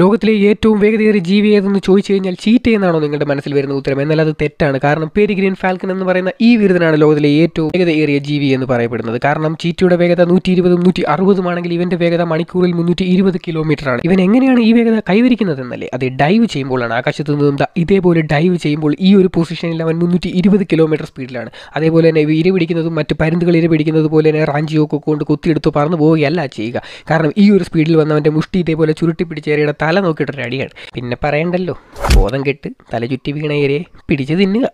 ലോകത്തിലെ ഏറ്റവും വേഗതയേറിയ ജീവി ഏതെന്ന് ചോദിച്ചു കഴിഞ്ഞാൽ ചീറ്റ എന്നാണോ നിങ്ങളുടെ മനസ്സിൽ വരുന്ന ഉത്തരം. എന്നാൽ അത് തെറ്റാണ്. കാരണം പെരിഗ്രീൻ ഫാൽക്കൺ എന്ന് പറയുന്ന ഈ വിരുദ്ധനാണ് ലോകത്തിലെ ഏറ്റവും വേഗതയേറിയ ജീവി എന്ന് പറയപ്പെടുന്നത്. കാരണം ചീറ്റയുടെ വേഗത നൂറ്റി ഇരുപതും നൂറ്റി അറുപതും ആണെങ്കിൽ ഇവന്റെ വേഗത മണിക്കൂറിൽ മുന്നൂറ്റി ഇരുപത് കിലോമീറ്റർ ആണ് ഇവൻ എങ്ങനെയാണ് ഈ വേഗത കൈവരിക്കുന്നത് എന്നല്ലേ അത് ഡൈവ് ചെയ്യുമ്പോഴാണ്. ആകാശത്ത് നിന്നും ഇതേപോലെ ഡൈവ് ചെയ്യുമ്പോൾ ഈ ഒരു പൊസിഷനിൽ അവൻ മുന്നൂറ്റി ഇരുപത് കിലോമീറ്റർ സ്പീഡിലാണ്. അതേപോലെ തന്നെ ഇര പിടിക്കുന്നതും മറ്റ് പരുന്തുകൾ ഇര പിടിക്കുന്നത് പോലെ തന്നെ റാഞ്ചിയൊക്കെ കൊണ്ട് കുത്തിയെടുത്ത് പറന്നു പോവുകയല്ല ചെയ്യുക. കാരണം ഈ ഒരു സ്പീഡിൽ വന്നവന്റെ മുഷ്ടി ഇതേപോലെ ചുരുട്ടി പിടിച്ച ഏരിയയുടെ തല നോക്കിയിട്ടൊരു അടിയാണ്. പിന്നെ പറയണ്ടല്ലോ ബോധം കെട്ട് തല ചുറ്റി വീണ ഏരിയെ പിടിച്ച് തിന്നുക.